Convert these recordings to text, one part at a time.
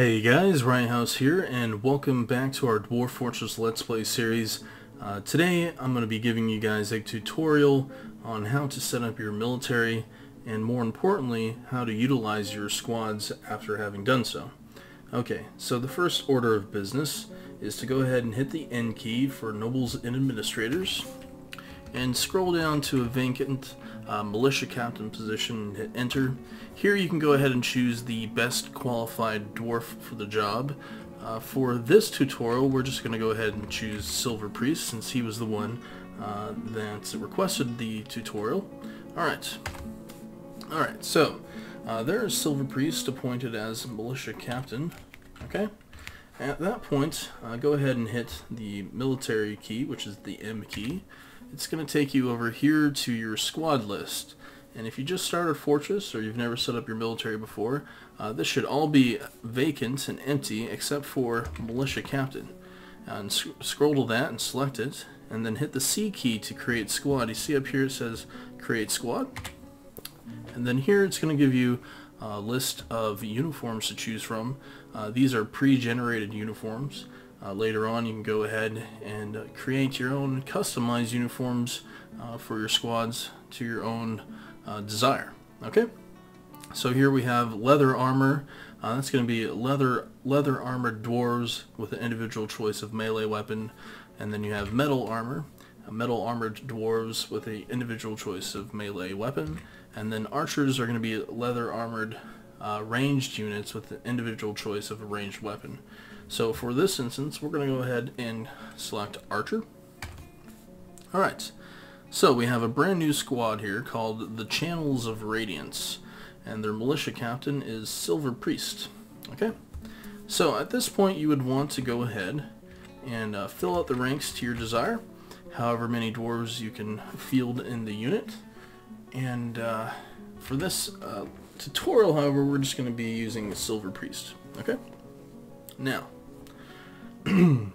Hey guys, RiotHouse here, and welcome back to our Dwarf Fortress Let's Play series. Uh, today I'm going to be giving you guys a tutorial on how to set up your military, and more importantly, how to utilize your squads after having done so. Okay, so the first order of business is to go ahead and hit the N key for Nobles and Administrators, and scroll down to a vacant uh, militia captain position and hit enter. Here you can go ahead and choose the best qualified dwarf for the job. Uh, for this tutorial we're just going to go ahead and choose Silver Priest since he was the one uh, that requested the tutorial. Alright, alright so uh, there is Silver Priest appointed as militia captain. Okay, at that point uh, go ahead and hit the military key which is the M key it's going to take you over here to your squad list. And if you just started Fortress or you've never set up your military before, uh, this should all be vacant and empty except for Militia Captain. And sc scroll to that and select it, and then hit the C key to create squad. You see up here it says create squad. And then here it's going to give you a list of uniforms to choose from. Uh, these are pre-generated uniforms. Uh, later on you can go ahead and uh, create your own customized uniforms uh, for your squads to your own uh, desire. Okay, so here we have leather armor. Uh, that's going to be leather leather armored dwarves with an individual choice of melee weapon, and then you have metal armor, metal armored dwarves with an individual choice of melee weapon, and then archers are going to be leather armored uh, ranged units with an individual choice of a ranged weapon. So for this instance, we're going to go ahead and select Archer. Alright, so we have a brand new squad here called the Channels of Radiance, and their militia captain is Silver Priest. Okay, so at this point you would want to go ahead and uh, fill out the ranks to your desire, however many dwarves you can field in the unit, and uh, for this uh, tutorial, however, we're just going to be using the Silver Priest. Okay, now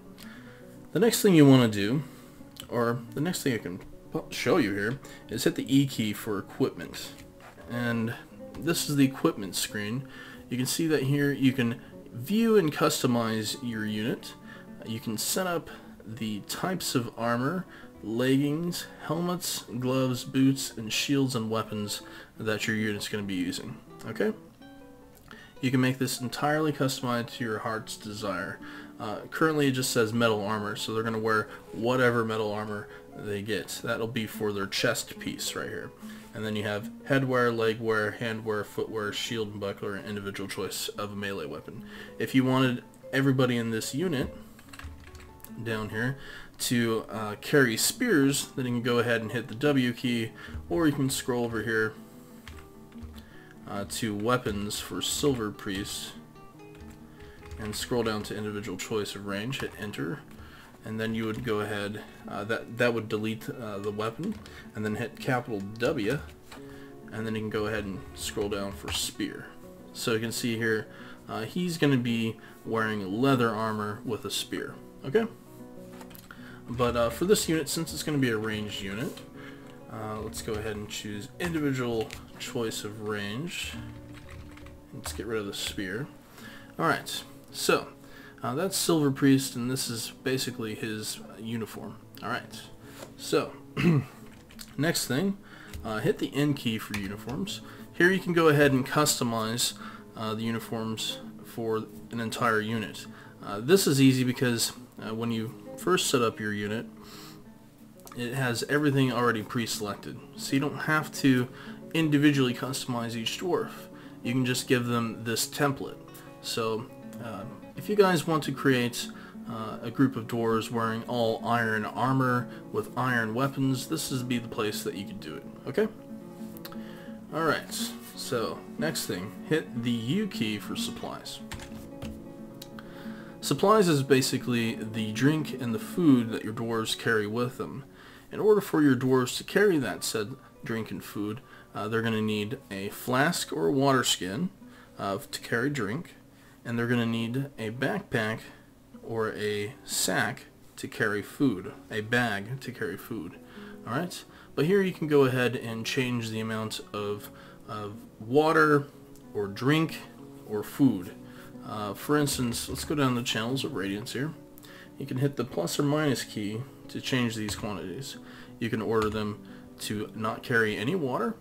the next thing you want to do, or the next thing I can show you here, is hit the E key for equipment. And this is the equipment screen. You can see that here you can view and customize your unit. You can set up the types of armor, leggings, helmets, gloves, boots, and shields and weapons that your unit's going to be using. Okay? You can make this entirely customized to your heart's desire. Uh, currently it just says metal armor, so they're going to wear whatever metal armor they get. That'll be for their chest piece right here. And then you have headwear, legwear, handwear, footwear, shield and buckler, and individual choice of a melee weapon. If you wanted everybody in this unit down here to uh, carry spears, then you can go ahead and hit the W key, or you can scroll over here uh, to weapons for Silver Priest and scroll down to individual choice of range, hit enter, and then you would go ahead, uh, that, that would delete uh, the weapon, and then hit capital W, and then you can go ahead and scroll down for spear. So you can see here, uh, he's going to be wearing leather armor with a spear, okay? But uh, for this unit, since it's going to be a ranged unit, uh, let's go ahead and choose individual choice of range. Let's get rid of the spear. Alright, so uh, that's Silver Priest and this is basically his uniform. Alright, so next thing, uh, hit the N key for uniforms. Here you can go ahead and customize uh, the uniforms for an entire unit. Uh, this is easy because uh, when you first set up your unit, it has everything already pre-selected. So you don't have to individually customize each dwarf. You can just give them this template. So uh, if you guys want to create uh, a group of dwarves wearing all iron armor with iron weapons, this is be the place that you could do it. Okay? Alright, so next thing, hit the U key for supplies. Supplies is basically the drink and the food that your dwarves carry with them. In order for your dwarves to carry that said drink and food, uh, they're going to need a flask or a water skin uh, to carry drink, and they're going to need a backpack or a sack to carry food, a bag to carry food. Alright, but here you can go ahead and change the amount of, of water or drink or food Uh, for instance, let's go down the channels of radiance here. You can hit the plus or minus key to change these quantities. You can order them to not carry any water,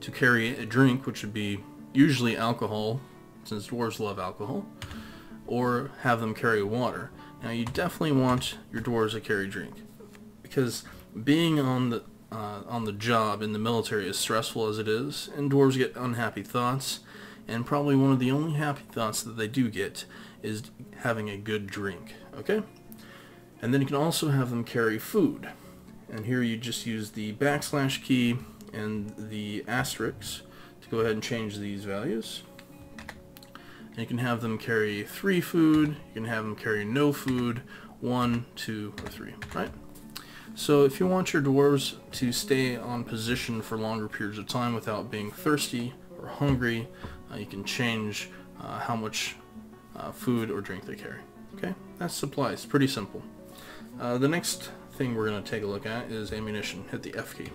to carry a drink, which would be usually alcohol, since dwarves love alcohol, or have them carry water. Now you definitely want your dwarves to carry drink, because being on the uh, on the job in the military, as stressful as it is, and dwarves get unhappy thoughts, and probably one of the only happy thoughts that they do get is having a good drink, okay? And then you can also have them carry food. And here you just use the backslash key and the asterisk to go ahead and change these values. You can have them carry three food, you can have them carry no food, one, two, or three, right? So if you want your dwarves to stay on position for longer periods of time without being thirsty or hungry, uh, you can change uh, how much uh, food or drink they carry. Okay, that's supplies. Pretty simple. Uh, the next thing we're going to take a look at is ammunition. Hit the F key.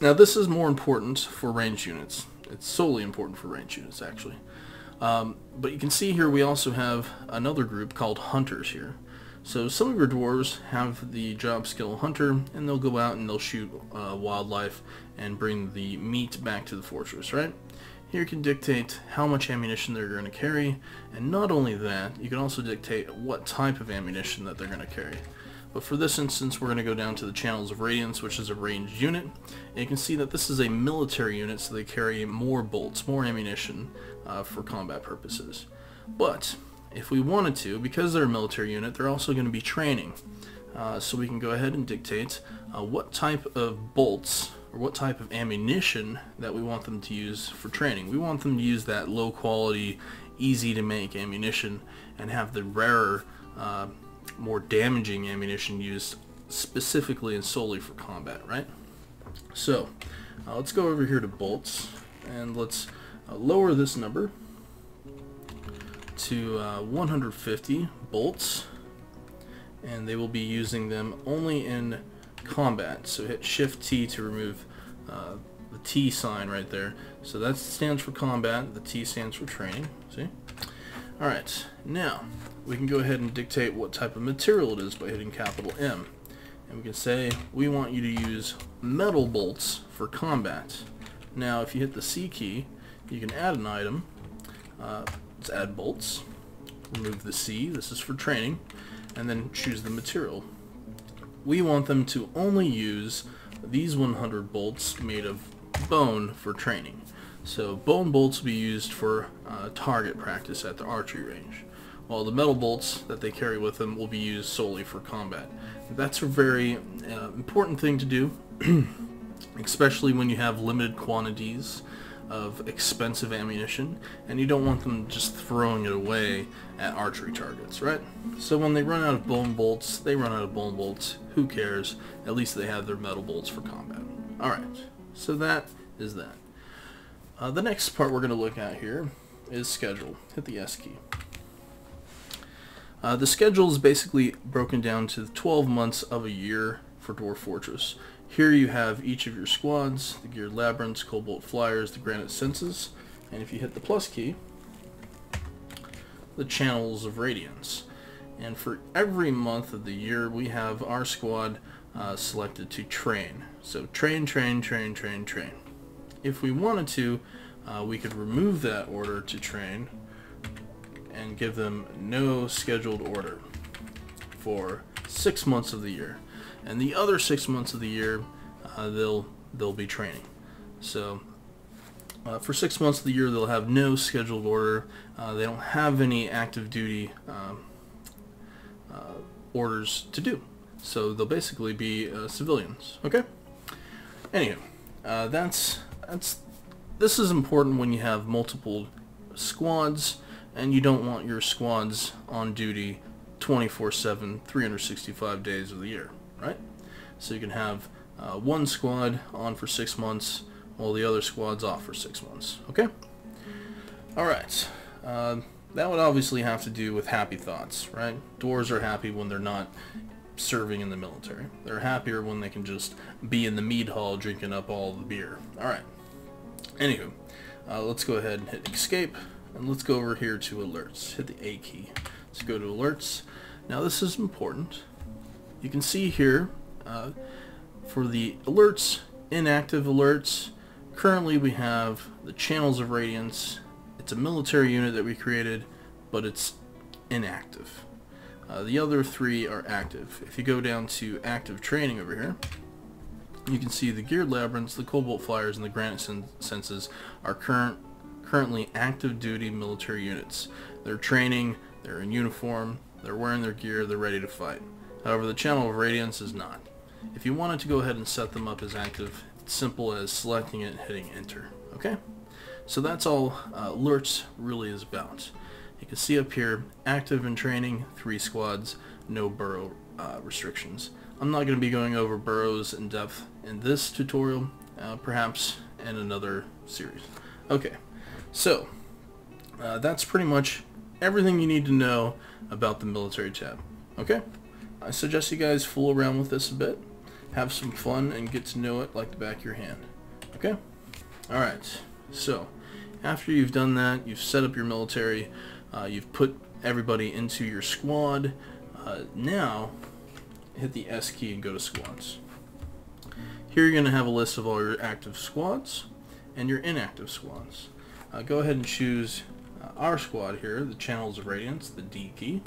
Now this is more important for range units. It's solely important for range units actually. Um, but you can see here we also have another group called hunters here. So some of your dwarves have the job skill hunter and they'll go out and they'll shoot uh, wildlife and bring the meat back to the fortress, right? Here you can dictate how much ammunition they're going to carry, and not only that, you can also dictate what type of ammunition that they're going to carry. But for this instance, we're going to go down to the Channels of Radiance, which is a ranged unit. And you can see that this is a military unit, so they carry more bolts, more ammunition uh, for combat purposes. But if we wanted to, because they're a military unit, they're also going to be training. Uh, so we can go ahead and dictate uh, what type of bolts or what type of ammunition that we want them to use for training. We want them to use that low quality, easy to make ammunition and have the rarer, uh, more damaging ammunition used specifically and solely for combat, right? So, uh, let's go over here to bolts and let's uh, lower this number to uh, 150 bolts and they will be using them only in combat. So hit Shift T to remove uh, the T sign right there. So that stands for combat, the T stands for training. See? Alright, now we can go ahead and dictate what type of material it is by hitting capital M. And we can say we want you to use metal bolts for combat. Now if you hit the C key, you can add an item. Uh, let's add bolts. Remove the C, this is for training, and then choose the material we want them to only use these 100 bolts made of bone for training. So bone bolts will be used for uh, target practice at the archery range, while the metal bolts that they carry with them will be used solely for combat. That's a very uh, important thing to do, especially when you have limited quantities of expensive ammunition and you don't want them just throwing it away at archery targets, right? So when they run out of bone bolts, they run out of bone bolts. Who cares? At least they have their metal bolts for combat. Alright, so that is that. Uh, the next part we're going to look at here is schedule. Hit the S key. Uh, the schedule is basically broken down to 12 months of a year for Dwarf Fortress. Here you have each of your squads, the Geared Labyrinths, Cobalt Flyers, the Granite Senses, and if you hit the plus key, the Channels of Radiance. And for every month of the year, we have our squad uh, selected to train. So train, train, train, train, train. If we wanted to, uh, we could remove that order to train and give them no scheduled order for six months of the year and the other six months of the year uh, they'll they'll be training. So uh, for six months of the year they'll have no scheduled order. Uh, they don't have any active duty um, uh, orders to do. So they'll basically be uh, civilians. Okay. Anyway, uh, that's that's this is important when you have multiple squads and you don't want your squads on duty 24-7 365 days of the year right? So you can have uh, one squad on for six months while the other squad's off for six months, okay? Alright, uh, that would obviously have to do with happy thoughts, right? Dwarves are happy when they're not serving in the military. They're happier when they can just be in the mead hall drinking up all the beer. Alright, anywho, Uh, let's go ahead and hit escape and let's go over here to alerts. Hit the A key. Let's go to alerts. Now this is important. You can see here uh, for the alerts, inactive alerts, currently we have the channels of radiance. It's a military unit that we created, but it's inactive. Uh, the other three are active. If you go down to active training over here, you can see the Geared Labyrinths, the Cobalt Flyers, and the Granite sen Senses are current, currently active duty military units. They're training, they're in uniform, they're wearing their gear, they're ready to fight. However, the Channel of Radiance is not. If you wanted to go ahead and set them up as active, it's simple as selecting it and hitting enter. Okay? So that's all uh, alerts really is about. You can see up here, active and training, three squads, no burrow uh, restrictions. I'm not going to be going over burrows in depth in this tutorial, uh, perhaps in another series. Okay, so uh, that's pretty much everything you need to know about the military tab. Okay, I suggest you guys fool around with this a bit, have some fun, and get to know it like the back of your hand. Okay? Alright, so after you've done that, you've set up your military, uh, you've put everybody into your squad. Uh, now, hit the S key and go to squads. Here you're going to have a list of all your active squads and your inactive squads. Uh, go ahead and choose uh, our squad here, the Channels of Radiance, the D key.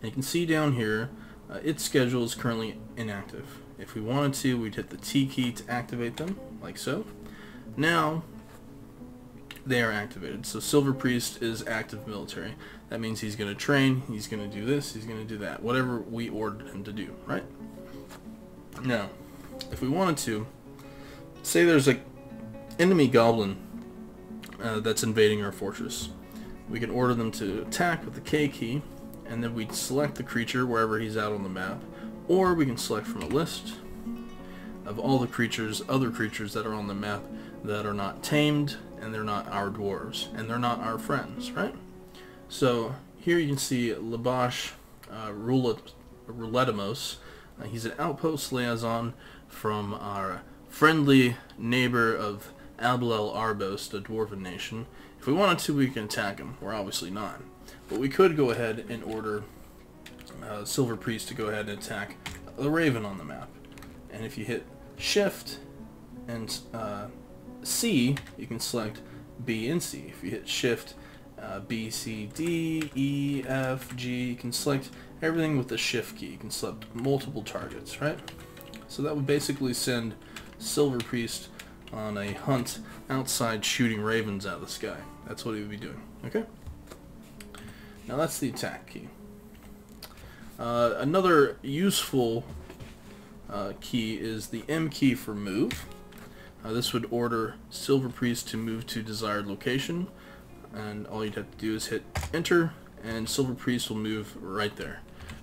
And you can see down here, uh, its schedule is currently inactive. If we wanted to, we'd hit the T key to activate them, like so. Now, they are activated. So Silver Priest is active military. That means he's going to train, he's going to do this, he's going to do that. Whatever we ordered him to do, right? Now, if we wanted to, say there's a enemy goblin uh, that's invading our fortress. We can order them to attack with the K key, and then we'd select the creature wherever he's out on the map. Or we can select from a list of all the creatures, other creatures that are on the map that are not tamed and they're not our dwarves and they're not our friends, right? So here you can see Labash uh, Rouletamos. Uh, he's an outpost liaison from our friendly neighbor of Ablel Arbos, the Dwarven nation. If we wanted to, we can attack him. We're obviously not. But we could go ahead and order uh, Silver Priest to go ahead and attack the Raven on the map. And if you hit Shift and uh, C, you can select B and C. If you hit Shift, uh, B, C, D, E, F, G, you can select everything with the Shift key. You can select multiple targets, right? So that would basically send Silver Priest on a hunt outside shooting ravens out of the sky. That's what he would be doing, okay? Now that's the attack key. Uh, another useful uh, key is the M key for move. Uh, this would order Silver Priest to move to desired location and all you'd have to do is hit enter and Silver Priest will move right there.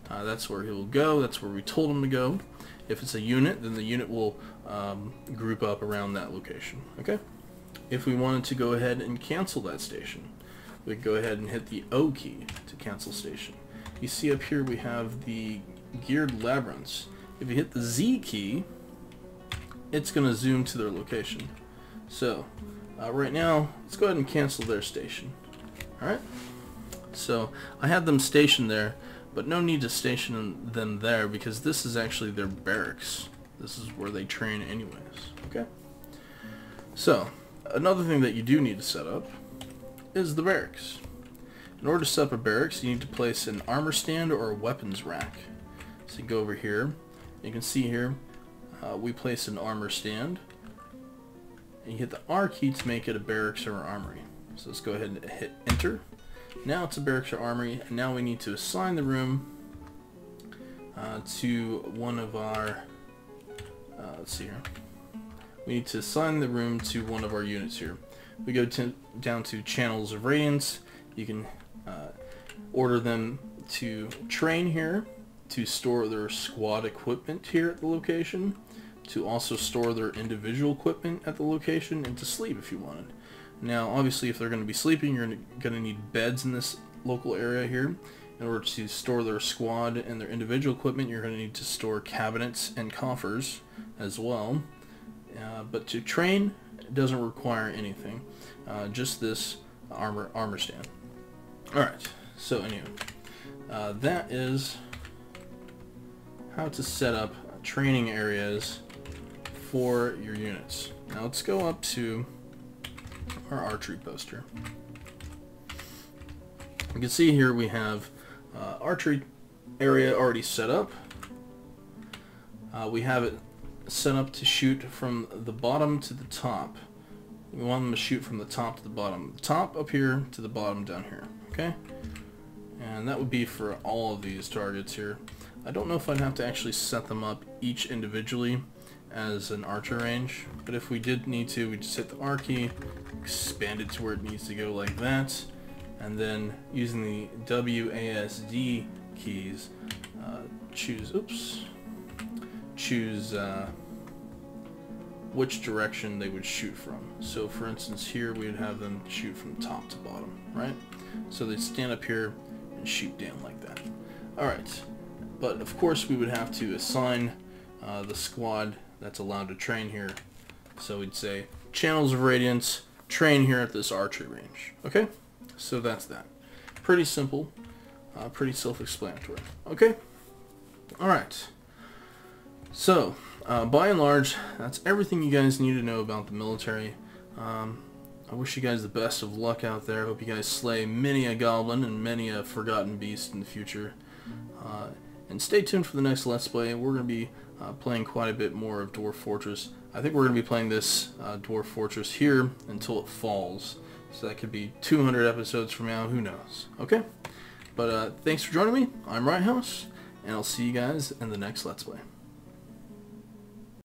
Uh, that's where he will go, that's where we told him to go. If it's a unit, then the unit will um, group up around that location. Okay. If we wanted to go ahead and cancel that station, we go ahead and hit the O key to cancel station. You see up here we have the geared labyrinths. If you hit the Z key, it's going to zoom to their location. So, uh, right now, let's go ahead and cancel their station. Alright? So, I had them stationed there, but no need to station them there because this is actually their barracks. This is where they train anyways. Okay? So, another thing that you do need to set up is the barracks. In order to set up a barracks, you need to place an armor stand or a weapons rack. So you go over here. You can see here, uh, we place an armor stand. And you hit the R key to make it a barracks or armory. So let's go ahead and hit enter. Now it's a barracks or armory, and now we need to assign the room uh, to one of our, uh, let's see here. We need to assign the room to one of our units here. We go to, down to channels of radiance. You can uh, order them to train here, to store their squad equipment here at the location, to also store their individual equipment at the location, and to sleep if you wanted. Now, obviously, if they're going to be sleeping, you're going to need beds in this local area here. In order to store their squad and their individual equipment, you're going to need to store cabinets and coffers as well. Uh, but to train it doesn't require anything. Uh, just this armor armor stand. Alright, so anyway, uh, that is how to set up training areas for your units. Now let's go up to our archery poster. You can see here we have uh, archery area already set up. Uh, we have it set up to shoot from the bottom to the top. We want them to shoot from the top to the bottom. The top up here to the bottom down here. Okay? And that would be for all of these targets here. I don't know if I'd have to actually set them up each individually as an archer range, but if we did need to, we just hit the R key, expand it to where it needs to go like that, and then using the WASD keys, uh, choose, oops, choose uh, which direction they would shoot from. So for instance here we would have them shoot from top to bottom, right? So they stand up here and shoot down like that. Alright, but of course we would have to assign uh, the squad that's allowed to train here. So we'd say channels of radiance, train here at this archery range. Okay? So that's that. Pretty simple, uh, pretty self-explanatory. Okay? Alright. So, uh, by and large, that's everything you guys need to know about the military. Um, I wish you guys the best of luck out there. I hope you guys slay many a goblin and many a forgotten beast in the future. Uh, and stay tuned for the next Let's Play. We're going to be uh, playing quite a bit more of Dwarf Fortress. I think we're going to be playing this uh, Dwarf Fortress here until it falls. So that could be 200 episodes from now, who knows. Okay? But uh, thanks for joining me. I'm RiotHouse, and I'll see you guys in the next Let's Play.